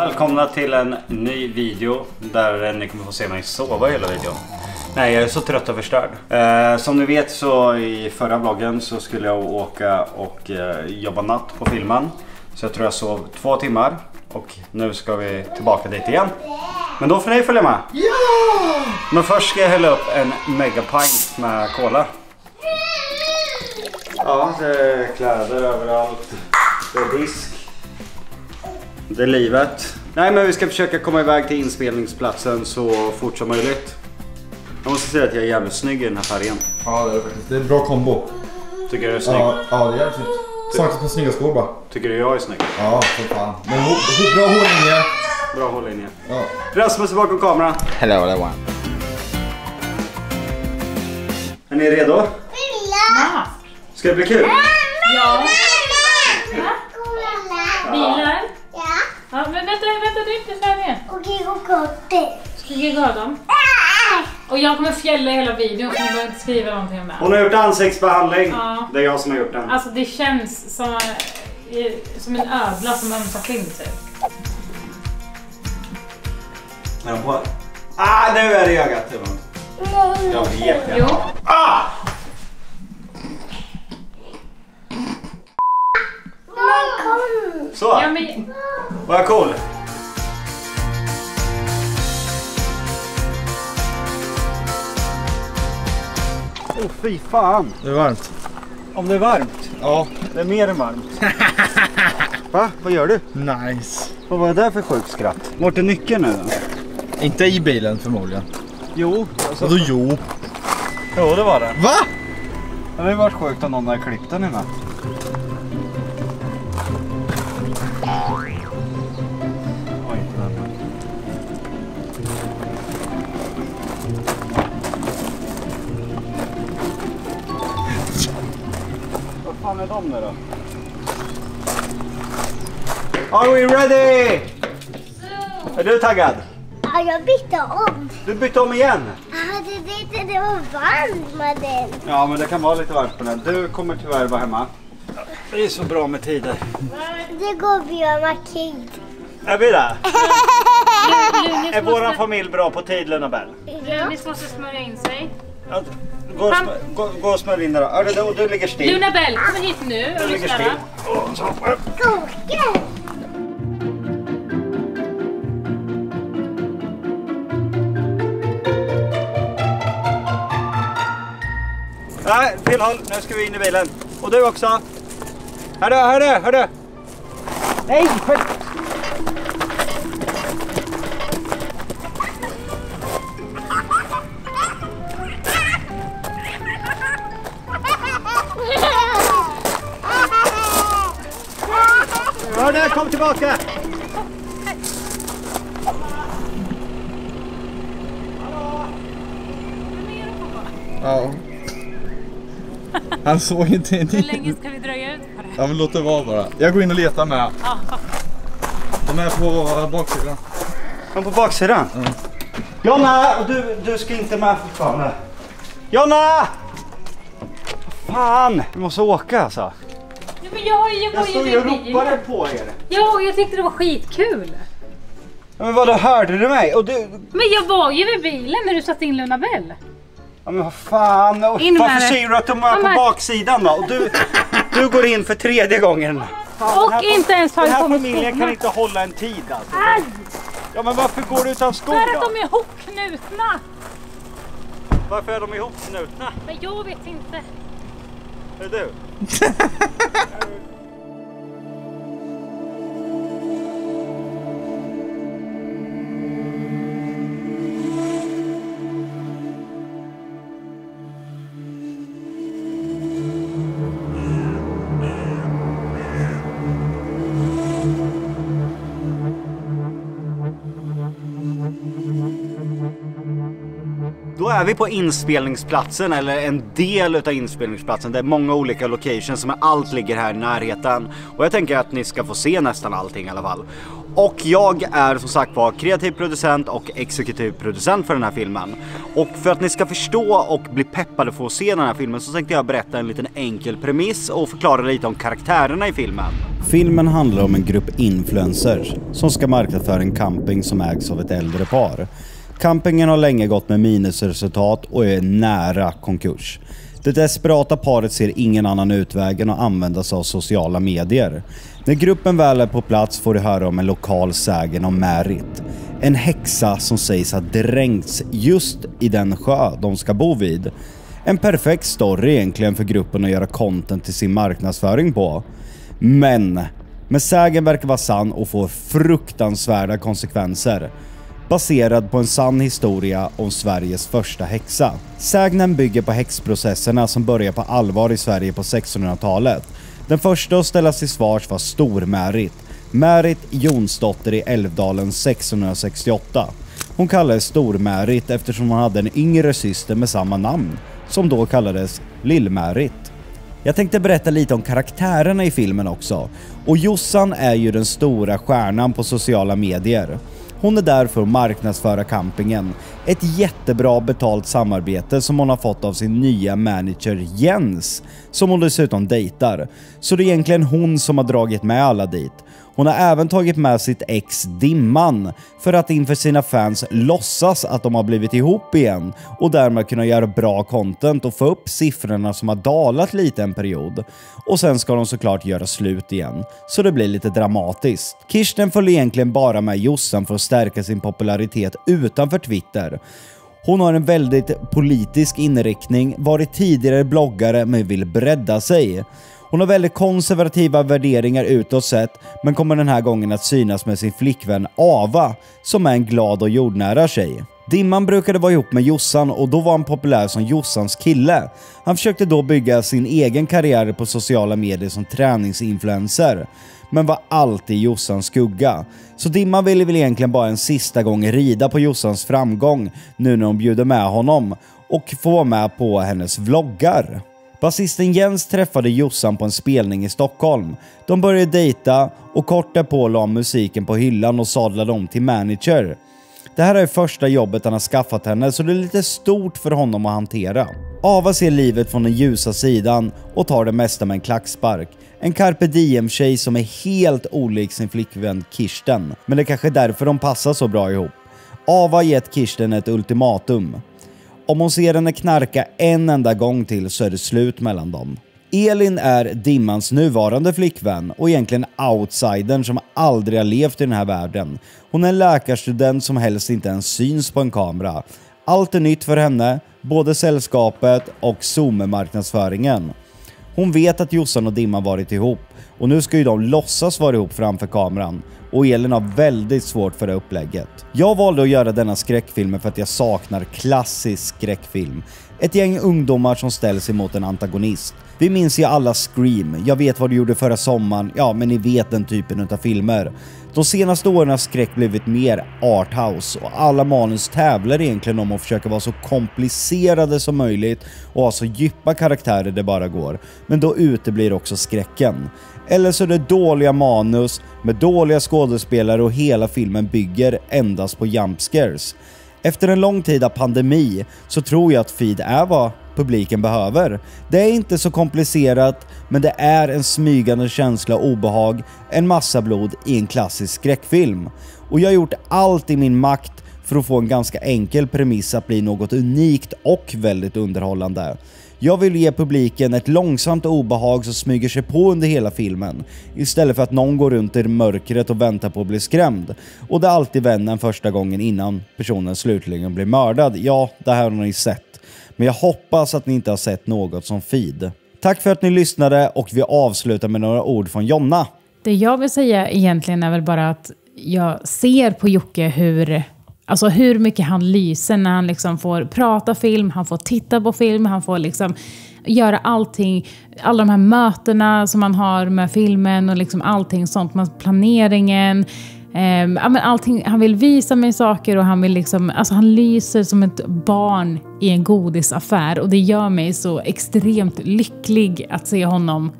Välkomna till en ny video där ni kommer få se mig sova hela videon. Nej, jag är så trött och förstörd. Eh, som ni vet så i förra vloggen så skulle jag åka och eh, jobba natt på filmen. Så jag tror jag sov två timmar och nu ska vi tillbaka dit igen. Men då får ni följa med. Ja! Men först ska jag hälla upp en megapint med cola. Ja, det är kläder överallt. Det är disk. Det är livet. Nej men vi ska försöka komma iväg till inspelningsplatsen så fort som möjligt. Jag måste säga att jag är jävligt snygg i den här färgen. Ja det är det faktiskt. Det är en bra kombo. Tycker du jag är snygg? Ja, ja det är jävligt snyggt. Saknas par snygga skor bara. Tycker du jag är snygg? Ja, för fan. Men ho- ho- bra hårlinje. Bra hålllinje. Ja. Rasmus är bakom kameran. Hello everyone. Är ni redo? Ja. Ska det bli kul? Ja. Ja. Bilar. Ja, men vänta, vänta, du är inte färdig. okej, gå kortet. Ska vi gå dem? Och jag kommer fjälla hela videon så ni behöver inte skriva någonting om det. Hon har gjort ansiktsbehandling. Ja. Det är jag som har gjort den. Alltså det känns som, eh, som en ödla som ömsar skinn typ. Är den på? Ah, nu är det i ögat. Jag vet jättegärna. Jo. Ah! Kom. Så, Ja, men, var jag cool? Åh oh, fy fan. Det är varmt. Om det är varmt. Ja. Det är mer än varmt. Va? Vad gör du? Nice. Vad var det där för sjukt skratt? Vart är nyckeln nu då? Inte i bilen förmodligen. Jo, alltså, Vadå jo? jo det var det. Va? Det hade varit sjukt om någon hade klippt den innan. Fan är de nu då? Are we ready? Är du taggad? Ja, jag bytte om. Du bytte om igen? Ja, det, det, det var varmt med den. Ja, men det kan vara lite varmt på den. Du kommer tyvärr vara hemma. Det är så bra med tider. Det går bra med tid. Är vi där? Lunis Är våran familj bra på tid, Luna Bell? Lunis måste smörja in sig. Ja, Gå gå, gå och smörj in dig då. Och du ligger still. Luna Bell, kom hit nu och lyssna. Gurka. Nej, fel håll. Nu ska vi in i bilen. Och du också. Hörru, hörru, hörru. Nej, för... Han såg inte en Hur länge ska vi dröja ut på det? Ja men låt det vara bara. Jag går in och letar med. Ja. De är på baksidan. Kom på baksidan. Jonna, och du, du ska inte med fortfarande. Jonna! Fan, vi måste åka alltså. Ja, men jag, jag, Jag var stod ju och ropade på er. Ja, jag tyckte det var skitkul. Ja, Men vadå, hörde du mig? Och du... Men jag var ju vid bilen när du satte in Luna Bell. Ja men vad fan, In varför säger du att de är på här. baksidan då? Och du, du går in för tredje gången. Fan, den Och här inte ens har Den jag här på mig familjen skorna. kan inte hålla en tid alltså. Aj! Ja men varför går du utan skor För att då? de är hopknutna. Varför är de ihopknutna? Men jag vet inte. Är det du? är vi på inspelningsplatsen, eller en del utav inspelningsplatsen. Det är många olika locations, men allt ligger här i närheten. Och jag tänker att ni ska få se nästan allting i alla fall. Och jag är som sagt var kreativ producent och exekutiv producent för den här filmen. Och för att ni ska förstå och bli peppade för att se den här filmen så tänkte jag berätta en liten enkel premiss och förklara lite om karaktärerna i filmen. Filmen handlar om en grupp influencers som ska marknadsföra en camping som ägs av ett äldre par. Campingen har länge gått med minusresultat och är nära konkurs. Det desperata paret ser ingen annan utväg än att använda sig av sociala medier. När gruppen väl är på plats får de höra om en lokal sägen om Märit. En häxa som sägs ha dränkts just i den sjö de ska bo vid. En perfekt story egentligen för gruppen att göra content till sin marknadsföring på. Men, men sägen verkar vara sann och får fruktansvärda konsekvenser baserad på en sann historia om Sveriges första häxa. Sägnen bygger på häxprocesserna som börjar på allvar i Sverige på 1600-talet. Den första att ställas till svars var Stor-Märit, Märit Jonsdotter i Älvdalen 1668. Hon kallades Stor-Märit eftersom hon hade en yngre syster med samma namn, som då kallades Lill-Märit. Jag tänkte berätta lite om karaktärerna i filmen också. Och Jossan är ju den stora stjärnan på sociala medier. Hon är där för att marknadsföra campingen. Ett jättebra betalt samarbete som hon har fått av sin nya manager Jens, som hon dessutom dejtar. Så det är egentligen hon som har dragit med alla dit. Hon har även tagit med sitt ex Dimman för att inför sina fans låtsas att de har blivit ihop igen och därmed kunna göra bra content och få upp siffrorna som har dalat lite en period. Och sen ska de såklart göra slut igen, så det blir lite dramatiskt. Kirsten följer egentligen bara med Jossan för att stärka sin popularitet utanför Twitter. Hon har en väldigt politisk inriktning, varit tidigare bloggare men vill bredda sig. Hon har väldigt konservativa värderingar utåt sett, men kommer den här gången att synas med sin flickvän Ava, som är en glad och jordnära tjej. Dimman brukade vara ihop med Jossan och då var han populär som Jossans kille. Han försökte då bygga sin egen karriär på sociala medier som träningsinfluencer, men var alltid Jossans skugga. Så Dimman ville väl egentligen bara en sista gång rida på Jossans framgång nu när hon bjuder med honom och få vara med på hennes vloggar. Basisten Jens träffade Jossan på en spelning i Stockholm. De började dejta och kort därpå la han musiken på hyllan och sadlade om till manager. Det här är första jobbet han har skaffat henne så det är lite stort för honom att hantera. Ava ser livet från den ljusa sidan och tar det mesta med en klackspark. En carpe diem-tjej som är helt olik sin flickvän Kirsten. Men det är kanske är därför de passar så bra ihop. Ava har gett Kirsten ett ultimatum. Om hon ser henne knarka en enda gång till så är det slut mellan dem. Elin är Dimmans nuvarande flickvän och egentligen outsidern som aldrig har levt i den här världen. Hon är en läkarstudent som helst inte ens syns på en kamera. Allt är nytt för henne, både sällskapet och Zoom-marknadsföringen. Hon vet att Jossan och Dimman varit ihop och nu ska ju de låtsas vara ihop framför kameran och Elin har väldigt svårt för det upplägget. Jag valde att göra denna skräckfilm för att jag saknar klassisk skräckfilm. Ett gäng ungdomar som ställs emot en antagonist. Vi minns ju alla Scream, Jag vet vad du gjorde förra sommaren, ja men ni vet den typen av filmer. De senaste åren har skräck blivit mer arthouse och alla manus tävlar egentligen om att försöka vara så komplicerade som möjligt och ha så djupa karaktärer det bara går. Men då uteblir också skräcken. Eller så är det dåliga manus med dåliga skådespelare och hela filmen bygger endast på jump scares. Efter en lång tid av pandemi så tror jag att feed är vad publiken behöver. Det är inte så komplicerat, men det är en smygande känsla av obehag, en massa blod i en klassisk skräckfilm. Och jag har gjort allt i min makt för att få en ganska enkel premiss att bli något unikt och väldigt underhållande. Jag vill ge publiken ett långsamt obehag som smyger sig på under hela filmen, istället för att någon går runt i mörkret och väntar på att bli skrämd. Och det är alltid vännen första gången innan personen slutligen blir mördad. Ja, det här har ni sett. Men jag hoppas att ni inte har sett något som feed. Tack för att ni lyssnade och vi avslutar med några ord från Jonna. Det jag vill säga egentligen är väl bara att jag ser på Jocke hur Alltså hur mycket han lyser när han liksom får prata film, han får titta på film, han får liksom göra allting, alla de här mötena som man har med filmen och liksom allting sånt, planeringen. Eh, allting, han vill visa mig saker och han vill liksom, alltså han lyser som ett barn i en godisaffär och det gör mig så extremt lycklig att se honom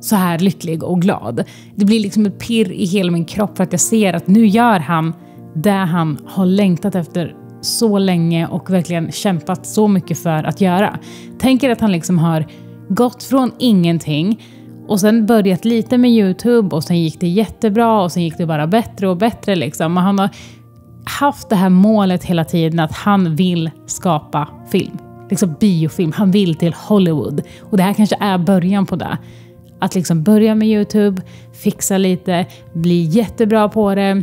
så här lycklig och glad. Det blir liksom ett pirr i hela min kropp för att jag ser att nu gör han det han har längtat efter så länge och verkligen kämpat så mycket för att göra. Tänker att han liksom har gått från ingenting och sen börjat lite med Youtube och sen gick det jättebra och sen gick det bara bättre och bättre liksom. Och han har haft det här målet hela tiden att han vill skapa film. Liksom biofilm. Han vill till Hollywood. Och det här kanske är början på det. Att liksom börja med Youtube, fixa lite, bli jättebra på det,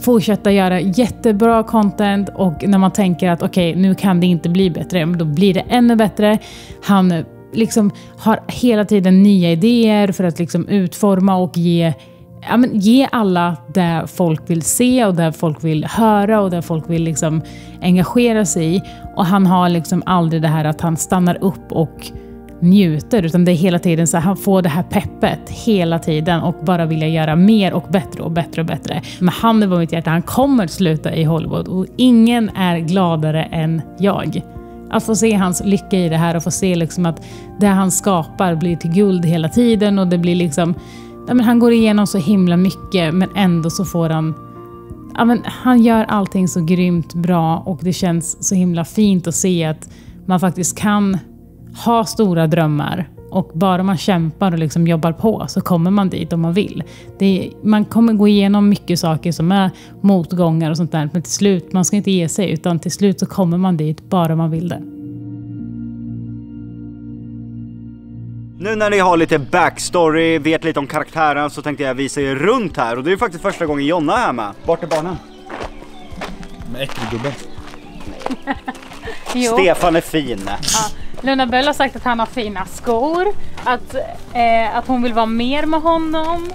fortsätta göra jättebra content och när man tänker att okej, okay, nu kan det inte bli bättre, då blir det ännu bättre. Han liksom har hela tiden nya idéer för att liksom utforma och ge ja, men ge alla det folk vill se och det folk vill höra och det folk vill liksom engagera sig i. Och han har liksom aldrig det här att han stannar upp och njuter, utan det är hela tiden så att han får det här peppet hela tiden och bara vilja göra mer och bättre och bättre och bättre. Men handen på mitt hjärta, han kommer sluta i Hollywood och ingen är gladare än jag. Att få se hans lycka i det här och få se liksom att det han skapar blir till guld hela tiden och det blir liksom... Ja, men han går igenom så himla mycket men ändå så får han... Ja, men han gör allting så grymt bra och det känns så himla fint att se att man faktiskt kan ha stora drömmar och bara man kämpar och liksom jobbar på så kommer man dit om man vill. Är, man kommer gå igenom mycket saker som är motgångar och sånt där, men till slut, man ska inte ge sig, utan till slut så kommer man dit bara man vill det. Nu när ni har lite backstory, vet lite om karaktären så tänkte jag visa er runt här och det är faktiskt första gången Jonna är här med. Vart är barnen? Med äckelgubben. Stefan är fin. Ja. Luna Bell har sagt att han har fina skor, att, eh, att hon vill vara mer med honom.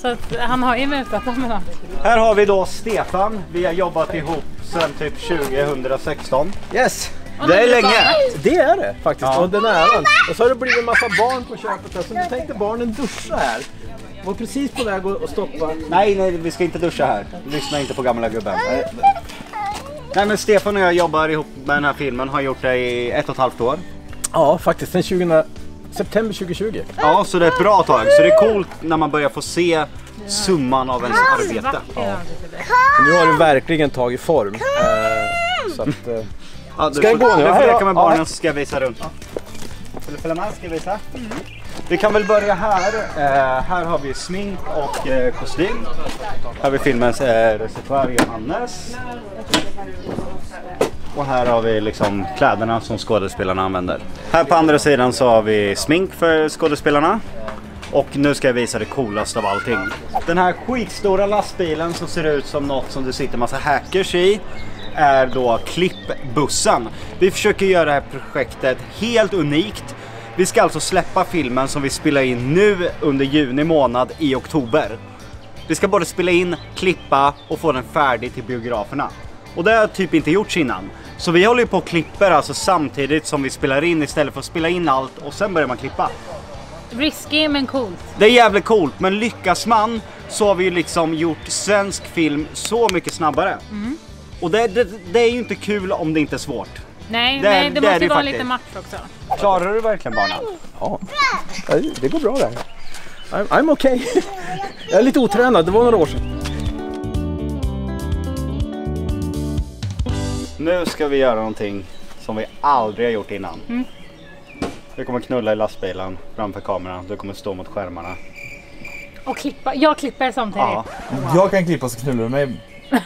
Så att han har ju mutat dem med Här har vi då Stefan. Vi har jobbat ihop sedan typ 2016. Yes! Det är länge. Det är det faktiskt. Ja. Och den äran. Och så har det blivit en massa barn på köpet. Så nu tänkte barnen duscha här. Var precis på väg att stoppa. Nej, nej, vi ska inte duscha här. Lyssna inte på gamla gubben. Nej men Stefan och jag jobbar ihop med den här filmen, har gjort det i ett och ett halvt år. Ja, faktiskt. Sen 20, september 2020. Ja, så det är ett bra tag. Så det är coolt när man börjar få se summan av ens arbete. Ja. Nu har det verkligen tagit form. Eh, så att, eh. ja, ska jag gå nu? Du får leka med barnen så ska jag visa runt. Vill du följa med? Ska jag visa? Mm. Vi kan väl börja här. Eh, här har vi smink och eh, kostym. Här har vi filmens eh, regissör Johannes. Och här har vi liksom kläderna som skådespelarna använder. Här på andra sidan så har vi smink för skådespelarna. Och nu ska jag visa det coolaste av allting. Den här skitstora lastbilen som ser ut som något som det sitter massa hackers i är då klippbussen. Vi försöker göra det här projektet helt unikt vi ska alltså släppa filmen som vi spelar in nu under juni månad i oktober. Vi ska både spela in, klippa och få den färdig till biograferna. Och det har typ inte gjorts innan. Så vi håller ju på och klipper alltså samtidigt som vi spelar in istället för att spela in allt och sen börjar man klippa. Risky men coolt. Det är jävligt coolt men lyckas man så har vi ju liksom gjort svensk film så mycket snabbare. Mm. Och det, det, det är ju inte kul om det inte är svårt. Nej, det, nej, det, det måste vara lite match också. Klarar du verkligen barnen? Ja, det går bra där. I'm, I'm okay. Jag är lite otränad, det var några år sedan. Nu ska vi göra någonting som vi aldrig har gjort innan. Mm. Vi kommer knulla i lastbilen framför kameran. Du kommer stå mot skärmarna. Och klippa. Jag klipper samtidigt. Ja. Jag kan klippa så knullar du mig.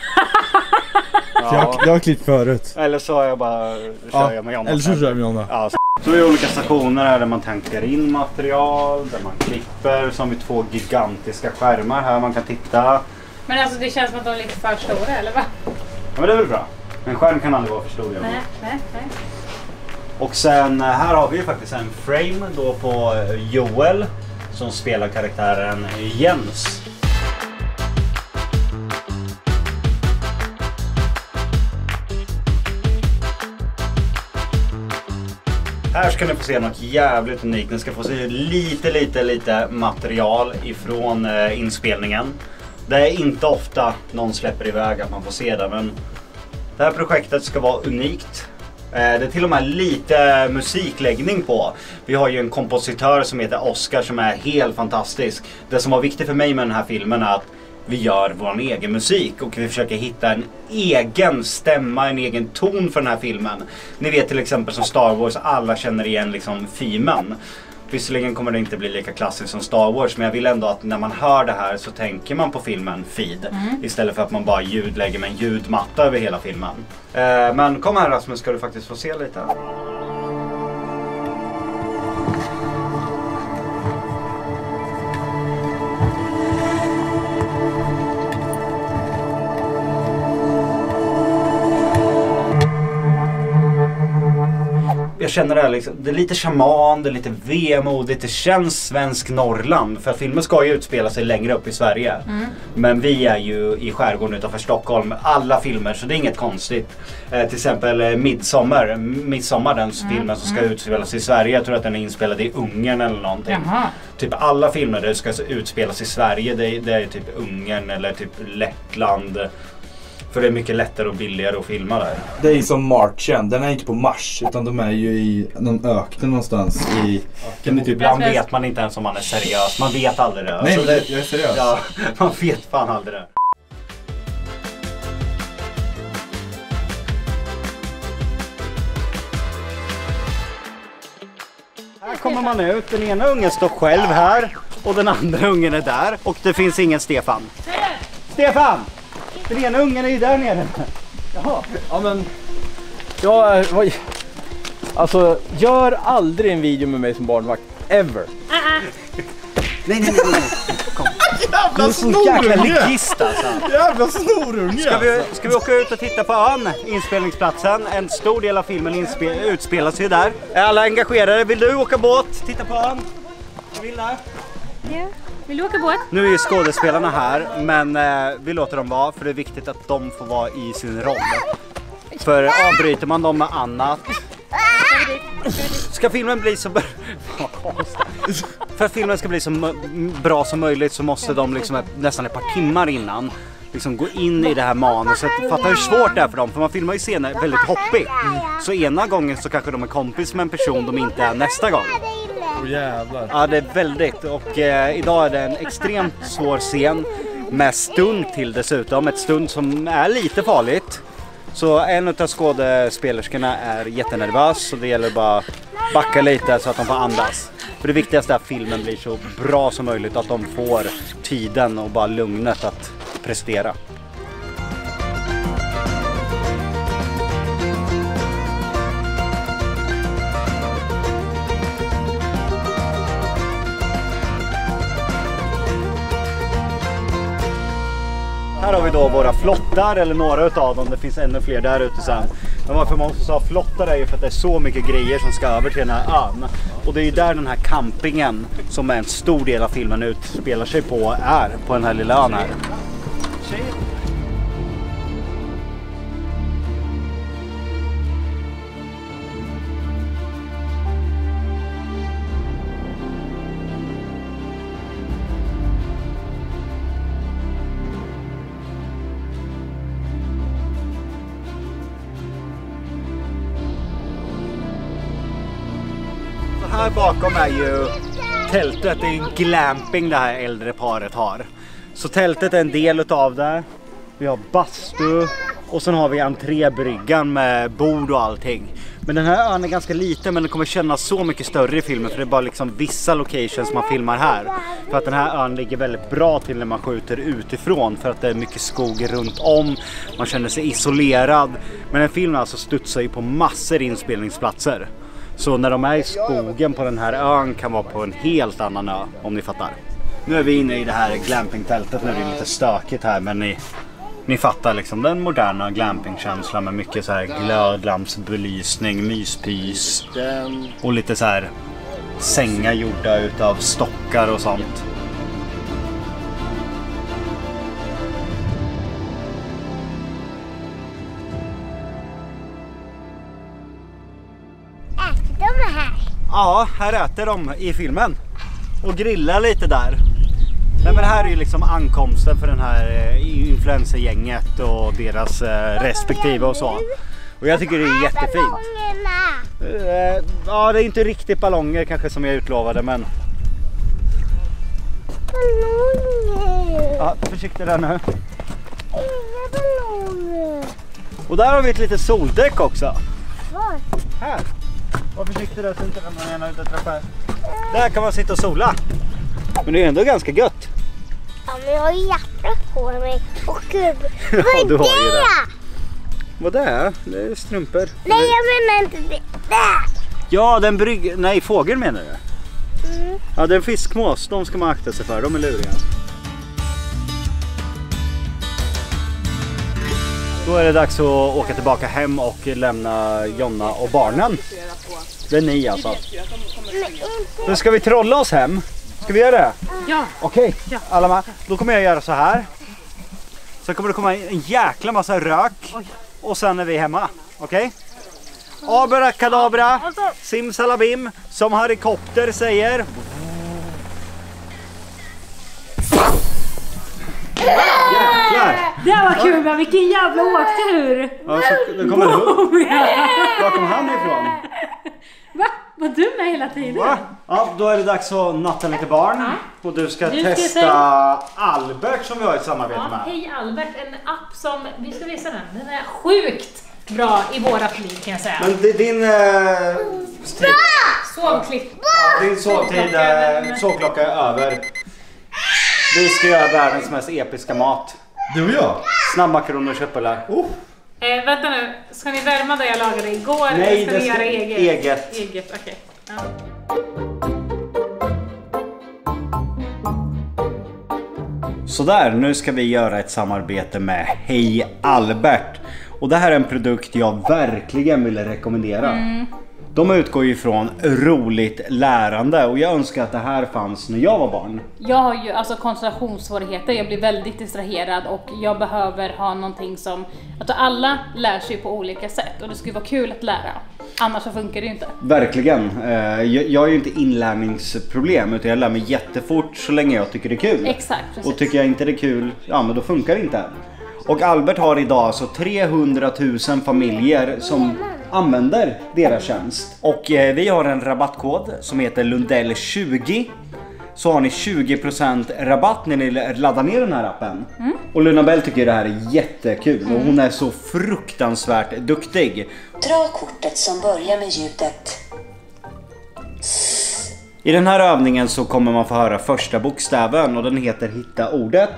Ja. Jag, jag har klippt förut. Eller så har jag bara kör ja. jag med Jonna. Eller så kör med Jonna. Ja, så. så vi har olika stationer här där man tankar in material, där man klipper. Har vi två gigantiska skärmar här man kan titta. Men alltså det känns som att de är lite för stora eller va? Ja men det är väl bra. En skärm kan aldrig vara för stor. Nej, nej, nej. Och sen eh, här har vi ju faktiskt en frame då på eh, Joel som spelar karaktären Jens. Här ska ni få se något jävligt unikt. Ni ska få se lite, lite, lite material ifrån eh, inspelningen. Det är inte ofta någon släpper iväg att man får se det, men det här projektet ska vara unikt. Eh, det är till och med lite musikläggning på. Vi har ju en kompositör som heter Oscar som är helt fantastisk. Det som var viktigt för mig med den här filmen är att vi gör vår egen musik och vi försöker hitta en egen stämma, en egen ton för den här filmen. Ni vet till exempel som Star Wars, alla känner igen liksom themen. Visserligen kommer det inte bli lika klassiskt som Star Wars men jag vill ändå att när man hör det här så tänker man på filmen Feed. Istället för att man bara ljudlägger med en ljudmatta över hela filmen. Eh, men kom här Rasmus ska du faktiskt få se lite. Känner det här liksom, det är lite shaman, det är lite vemodigt, det känns svensk Norrland. För filmen ska ju utspela sig längre upp i Sverige. Men vi är ju i skärgården utanför Stockholm, alla filmer, så det är inget konstigt. Eh, till exempel eh, Midsommar, Midsommar den filmen som ska utspelas i Sverige. Jag tror att den är inspelad i Ungern eller någonting. Jaha. Typ alla filmer där det ska utspelas i Sverige, det är, det är typ Ungern eller typ Lettland. För det är mycket lättare och billigare att filma där. Det är ju som Marchen, den är inte på Mars utan de är ju i någon öken någonstans i... Kan ni typ... Ibland vet man inte ens om man är seriös. Man vet aldrig det. Nej Alltså, det, jag är seriös. Ja, man vet fan aldrig det. Här kommer man ut. Den ena ungen står själv här och den andra ungen är där. Och det finns ingen Stefan. Stefan! Den ena ungen är ju där nere. Jaha, ja men... Jag är... Alltså, gör aldrig en video med mig som barnvakt. Ever. Nej, nej, nej. nej. Kom. Du är så jäkla ligist alltså. Jävla snorunge Ska vi, ska vi åka ut och titta på ön, inspelningsplatsen? En stor del av filmen inspe- utspelas ju där. Är alla engagerade? Vill du åka båt? Titta på ön? Du vill det? Ja. Vill du åka båt? Nu är ju skådespelarna här, men eh, vi låter dem vara för det är viktigt att de får vara i sin roll. För avbryter man dem med annat Ska filmen bli så. För att filmen ska bli så bra som möjligt så måste de liksom nästan ett par timmar innan liksom gå in i det här manuset. Fatta hur svårt det är för dem för man filmar ju scener väldigt hoppigt. Så ena gången så kanske de är kompis med en person de inte är nästa gång. Oh jävlar. Ja det är väldigt och eh, idag är det en extremt svår scen med stund till dessutom. Ett stund som är lite farligt. Så en av skådespelerskorna är jättenervös så det gäller bara backa lite så att de får andas. För det viktigaste är att filmen blir så bra som möjligt och att de får tiden och bara lugnet att prestera. Har vi då våra flottar, eller några utav dem. Det finns ännu fler där ute sen. Men varför man måste ha flottar är ju för att det är så mycket grejer som ska över till den här ön. Och det är ju där den här campingen, som är en stor del av filmen utspelar sig på, är. På den här lilla ön här. Bakom är ju tältet. Det är ju glamping det här äldre paret har. Så tältet är en del utav det. Vi har bastu och sen har vi entrébryggan med bord och allting. Men den här ön är ganska liten men den kommer kännas så mycket större i filmen för det är bara liksom vissa locations man filmar här. För att den här ön ligger väldigt bra till när man skjuter utifrån för att det är mycket skog runt om. Man känner sig isolerad. Men en film alltså studsar ju på massor inspelningsplatser. Så när de är i skogen på den här ön kan vara på en helt annan ö om ni fattar. Nu är vi inne i det här glampingtältet nu. Det är lite stökigt här men ni, ni fattar liksom den moderna glampingkänslan med mycket så här glödlampsbelysning, myspys och lite så här sängar gjorda utav stockar och sånt. Ja, här äter de i filmen. Och grillar lite där. Nej men här är ju liksom ankomsten för den här eh, influencergänget och deras eh, respektive och så. Och jag tycker det är jättefint. Eh, Ja, det är inte riktigt ballonger kanske som jag utlovade men Ballonger. ja, försiktig där nu. Inga ballonger. Och där har vi ett litet soldäck också. Var? Här. Var försiktig där så inte ramlar gärna ut och träffar. Där kan man sitta och sola. Men det är ändå ganska gött. Ja, men jag har hjärtat på mig. Och gud. Ja, Vad du är har ju det. det? Vad det är? Det är strumpor. Nej, jag menar inte det. Där. Ja, den brygg... Nej, fågel menar du? Mm. Ja, det är en fiskmås. De ska man akta sig för. De är luriga. Då är det dags att åka tillbaka hem och lämna Jonna och barnen. Det är ni alltså. Men ska vi trolla oss hem. Ska vi göra det? Ja. Okej, alla med. Då kommer jag göra så här. Sen kommer det komma en jäkla massa rök. Och sen är vi hemma. Okej? Abracadabra, simsalabim, som Harry Potter säger. Jäklar! Det här var kul, men vilken jävla åktur! Ja, så, då kommer det Var kom han ifrån? Va? Var du med hela tiden? Va? Ja, då är det dags att natta lite barn. Och du ska Du ska testa säga- Albert som vi har ett samarbete Ja, med. Hej Albert, en app som, vi ska visa den, den är sjukt bra i vårat liv kan jag säga. Men det- din... Eh, tid, Sovklipp. din sovtid, eh, sovklocka är över. Vi ska göra världens mest episka mat. Du och jag? Snabbmakaroner och köttbullar. Eh, vänta nu, ska ni värma det jag lagade igår Nej, eller ska det ni göra eget? eget. Eget, okej. Ja. Sådär, nu ska vi göra ett samarbete med Hej Albert. Och det här är en produkt jag verkligen vill rekommendera. De utgår ju från roligt lärande och jag önskar att det här fanns när jag var barn. Jag har ju alltså koncentrationssvårigheter, jag blir väldigt distraherad och jag behöver ha någonting som, att alla lär sig på olika sätt och det skulle vara kul att lära. Annars så funkar det ju inte. Verkligen. Eh, Jag jag har ju inte inlärningsproblem utan jag lär mig jättefort så länge jag tycker det är kul. Exakt, precis. Och tycker jag inte det är kul, ja men då funkar det inte. Och Albert har idag alltså 300 000 familjer som använder deras tjänst. Och eh, vi har en rabattkod som heter Lundell20. Så har ni 20% rabatt när ni laddar ner den här appen. Och Luna Bell tycker det här är jättekul och hon är så fruktansvärt duktig. Dra kortet som börjar med ljudet I den här övningen så kommer man få höra första bokstäven och den heter hitta ordet.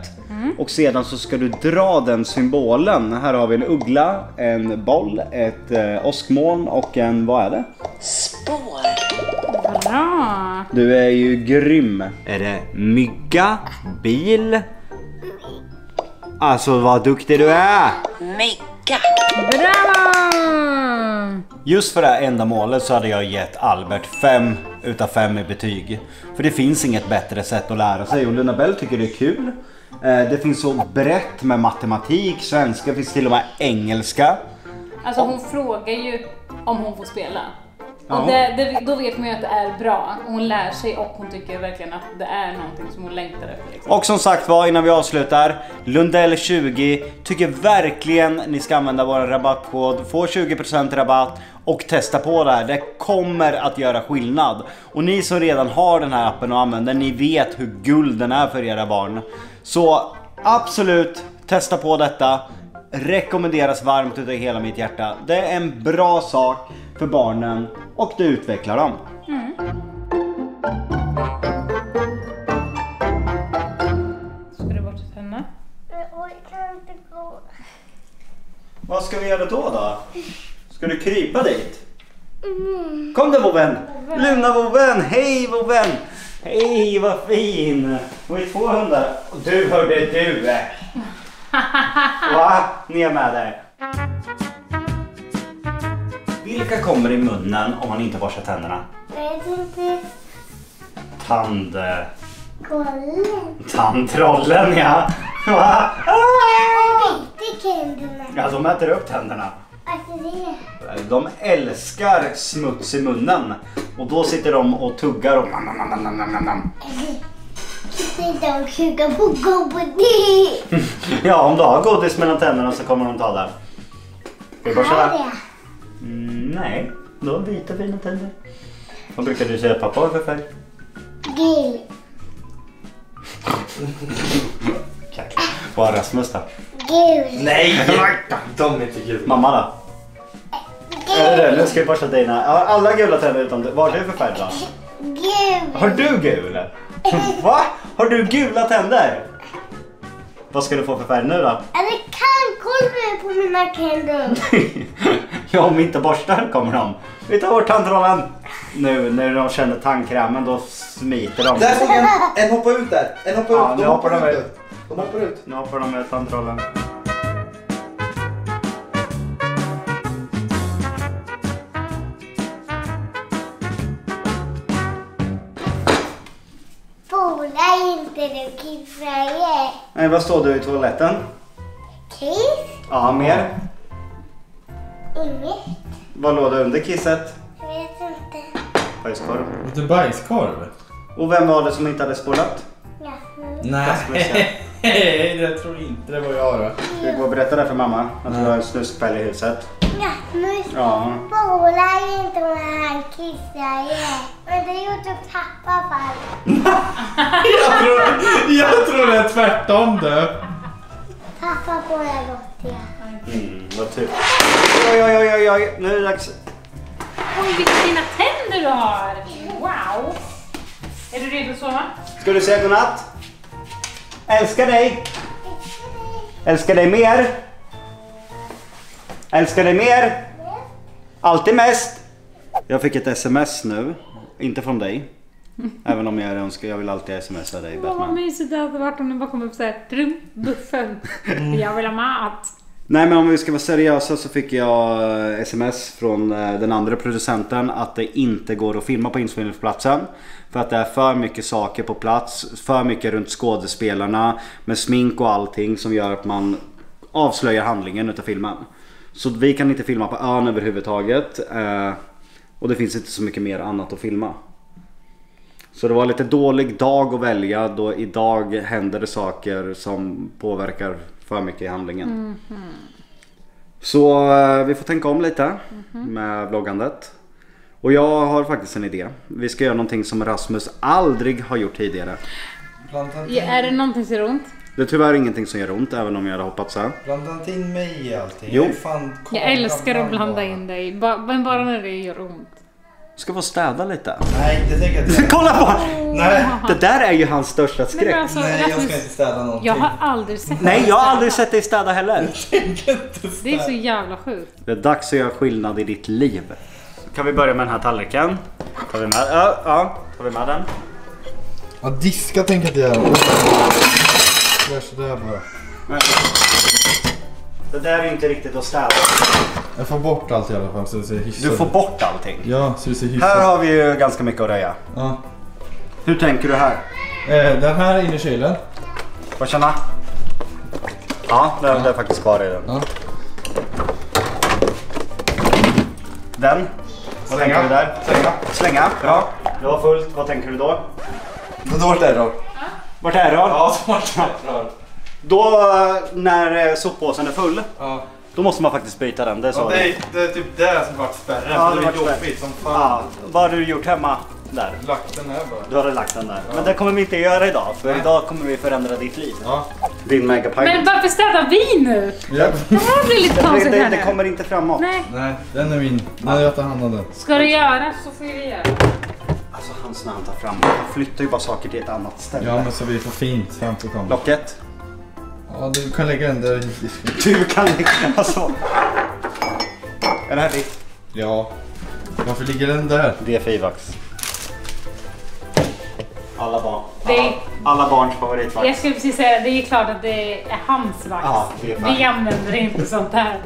Och sedan så ska du dra den symbolen. Här har vi en uggla, en boll, ett eh, åskmoln och en, vad är det? spår. Bra! Du är ju grym. Är det mygga, bil? Alltså vad duktig du är! Mygga. Bra! Just för det här ändamålet så hade jag gett Albert 5 utav 5 i betyg. För det finns inget bättre sätt att lära sig och Luna Bell tycker det är kul. Eh, Det finns så brett med matematik, svenska, finns till och med engelska. Alltså hon frågar ju om hon får spela. Och det, det, då vet man ju att det är bra. Hon lär sig och hon tycker verkligen att det är någonting som hon längtar efter. Liksom. Och som sagt var innan vi avslutar, Lundell20 tycker verkligen ni ska använda vår rabattkod, få 20% rabatt och testa på det här. Det kommer att göra skillnad. Och ni som redan har den här appen och använder, ni vet hur guld den är för era barn. Så absolut, testa på detta. Rekommenderas varmt utav hela mitt hjärta. Det är en bra sak för barnen och det utvecklar dem. Ska du borsta tänderna? Jag orkar inte gå. Vad ska vi göra då då? Ska du krypa dit? Kom då vovven! Luna vovven! Hej vovven! Hej vad fin! Och är två hundar. Och du hörde du! Va? Ner med dig! Vilka kommer i munnen om man inte borstar tänderna? Tand... gollen. Tandtrollen ja! Va? Ah! Ja, de äter upp tänderna. Alltså det. De älskar smuts i munnen. Och då sitter de och tuggar och... nam, nam, nam, nam, nam, nam, om kuka på godis. Ja, om du har godis mellan tänderna så kommer de ta det. Ska vi borsta Det. Nej, du har vita fina tänder. Vad brukar du säga att pappa har för färg? Gul. Vad har Rasmus då? Gul. Nej! De är inte kul. Mamma då? Eller nu ska vi borsta dina. Alla gula tänder utom du. Vad har du för färg då? Gul. Har du gul? Va? Har du gula tänder? Vad ska du få för färg nu då? Är det kallkolvar på mina tänder? ja, om vi inte borstar kommer de. Vi tar bort tandtrollen. Nu när de känner tandkrämen då smiter de. Där såg en, en hoppa ut där. En hoppa Ja, ut. De hoppar hoppar de ut. ut. De hoppar ut. Nu hoppar de med tandtrollen. Inte du kissar Nej, vad står du i toaletten? Kiss? Ja, mer. Inget. Vad låg det under kisset? Jag vet inte. Bajskorv. Lite bajskorv? Och vem var det som inte hade spolat? Ja. Nej, jag tror inte det var jag då. Ska vi gå och berätta det för mamma? Att du har en snuskpelle i huset. Ja, nu Ja. spolar inte när han kissar Men det gjorde pappa fall. Jag tror, jag tror det är tvärtom du. Pappa får jag gott ja. Mm, vad tur. Oj, oj, oj, oj, oj. Nu är det dags. Oj, vilka fina tänder du har! Wow! Är du redo att sova? Ska du säga godnatt? Älskar dig. Älskar dig mer. Älskar dig mer. Alltid mest. Jag fick ett sms nu. Inte från dig. Även om jag önskar, jag vill alltid smsa dig Åh, vad Batman. mysigt det hade varit om det bara kom upp såhär Trum, buffen. Jag vill ha mat. Nej men om vi ska vara seriösa så fick jag eh, sms från eh, den andra producenten att det inte går att filma på inspelningsplatsen. För att det är för mycket saker på plats, för mycket runt skådespelarna med smink och allting som gör att man avslöjar handlingen utav filmen. Så vi kan inte filma på ön överhuvudtaget. eh, Och det finns inte så mycket mer annat att filma. Så det var lite dålig dag att välja då idag händer det saker som påverkar för mycket i handlingen. Så eh, vi får tänka om lite med vloggandet. Och jag har faktiskt en idé. Vi ska göra någonting som Rasmus aldrig har gjort tidigare. Ja, är det någonting som gör ont? Det är tyvärr ingenting som gör ont även om jag hade hoppats så. Blanda inte in mig i allting. Jo. Jag, fan Jag älskar att blanda bara. in dig, ba- men bara när det gör ont. Ska få städa lite. Nej, det tänker jag inte. Kolla på! Nej, Det där är ju hans största skräck. alltså, nej, jag ska inte städa någonting. jag har aldrig sett Nej, jag har aldrig sett dig städa heller. Det är så jävla sjukt. Det är dags att göra skillnad i ditt liv. Kan vi börja med den här tallriken? Tar vi med, ja, ja, tar vi med den? Ja, diska tänker inte jag göra. Gör sådär bara. Nej. Det där är ju inte riktigt att städa. Jag får bort allt i alla fall så det ser hyfsat Du får bort allting. Ja, så det ser hyfsat Här har vi ju ganska mycket att röja. Ja. Hur tänker du här? Eh, den här är inne i kylen. Får jag känna? Ja, det det är faktiskt kvar i den. Ja. Den? Vad tänker du där? Slänga. Slänga? Bra. Det var fullt. Vad tänker du då? Då vart det då? Vart är det då? Ja, vart det då. Då eh, när eh, soppåsen är full, Ja. då måste man faktiskt byta den. Det är så. Ja, det, är, det är typ det som vart spärren. Ja, det det är spärren. jobbigt som Ja, fan. vad har du gjort hemma? Där. Lagt den här bara. Du hade lagt den där. Men det kommer vi inte göra idag. För Nej. idag kommer vi förändra ditt liv. Ja. Din megapie. Men varför städar vi nu? ja. Det här blir lite det, konstigt det, här det nu. kommer inte framåt. Nej, Nej, den är min. Nej, jag tar hand om den. ska du göra så får vi göra. Alltså hans när han tar fram Han flyttar ju bara saker till ett annat ställe. Ja, men så blir det för fint fram till kameran. Locket. Ja, du kan lägga den där i disken. Du kan ligga så. Är det här ditt? Ja. Varför ligger den där? Det är Fivax. Alla barn. Är, Alla barns favoritvax. jag skulle precis säga, det är klart att det är hans vax. Ja, det är fan. vi använder inte sånt här.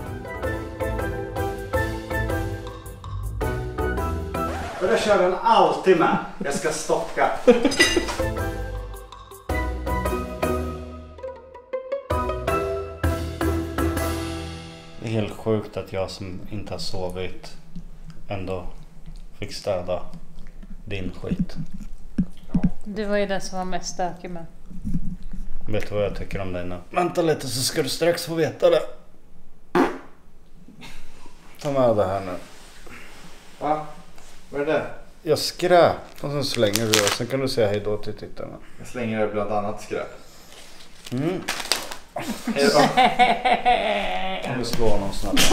Och det kör den alltid med. Jag ska stocka. Det är helt sjukt att jag som inte har sovit ändå fick städa din skit. Du var ju den som var mest stökig med. Vet du vad jag tycker om dig nu? Vänta lite så ska du strax få veta det. Ta med det här nu. Va? Vad är det? Jag skräp och sen slänger du det sen kan du säga hej då till tittarna. Jag slänger det bland annat skräp. Mm. Hej då. Kan du slå honom snabbt?